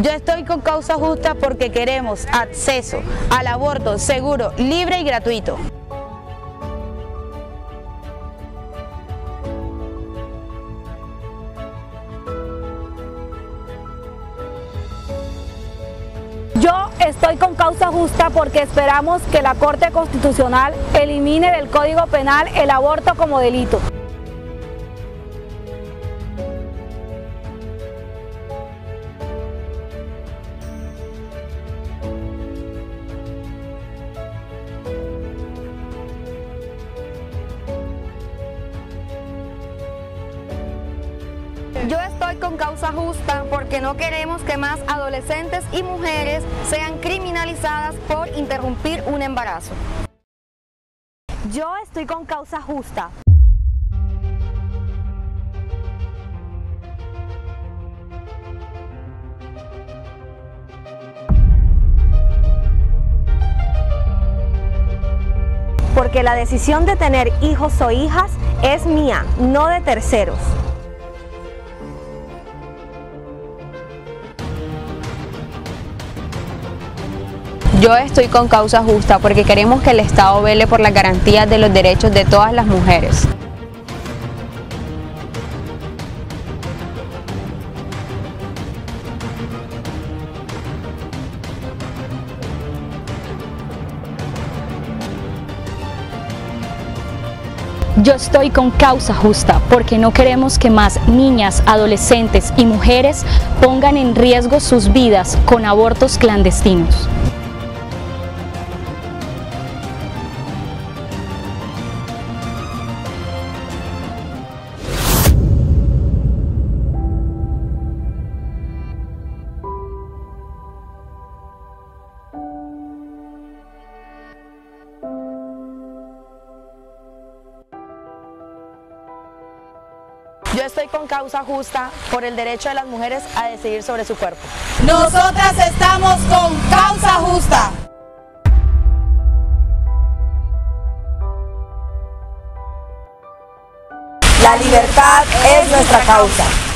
Yo estoy con causa justa porque queremos acceso al aborto seguro, libre y gratuito. Yo estoy con causa justa porque esperamos que la Corte Constitucional elimine del Código Penal el aborto como delito. Yo estoy con causa justa porque no queremos que más adolescentes y mujeres sean criminalizadas por interrumpir un embarazo. Yo estoy con causa justa porque la decisión de tener hijos o hijas es mía, no de terceros. Yo estoy con causa justa porque queremos que el Estado vele por las garantías de los derechos de todas las mujeres. Yo estoy con causa justa porque no queremos que más niñas, adolescentes y mujeres pongan en riesgo sus vidas con abortos clandestinos. Yo estoy con causa justa por el derecho de las mujeres a decidir sobre su cuerpo. Nosotras estamos con causa justa. La libertad es nuestra causa.